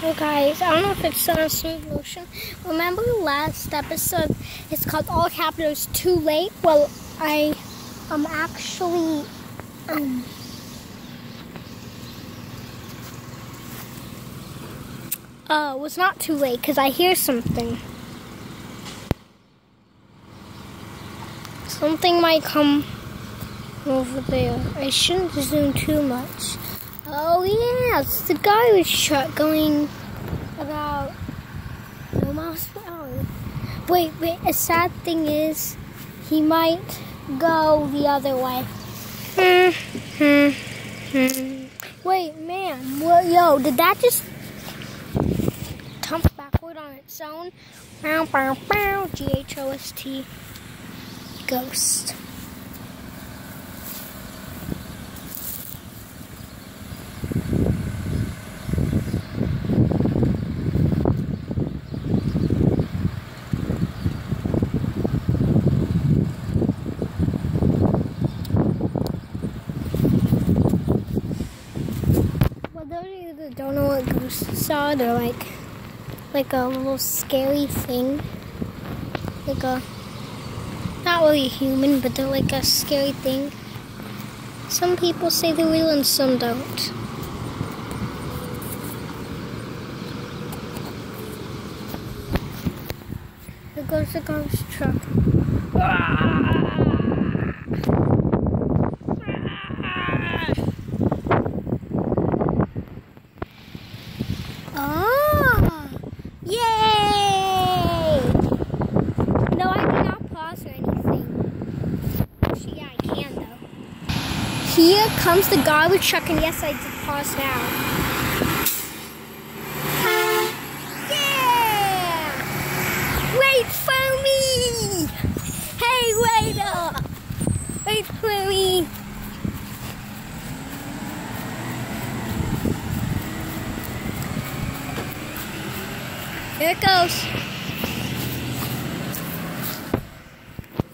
Oh guys, I don't know if it's on smooth motion. Remember the last episode? It's called All Capitals Too Late. Well, I am actually um uh was not too late because I hear something. Something might come over there. I shouldn't zoom too much. Oh yeah, it's the garbage truck going about no miles per hour. Wait, wait, a sad thing is he might go the other way. wait, man, what, yo, did that just tump backward on its own? G-H-O-S-T, ghost. Don't know what ghosts are. They're like, like a little scary thing. Like a, not really human, but they're like a scary thing. Some people say they're real and some don't. There goes the ghost truck. Ah! Here comes the garbage truck, and yes, I did pause now. Yeah! Wait for me! Hey, wait up! Wait for me! Here it goes.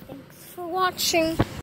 Thanks for watching.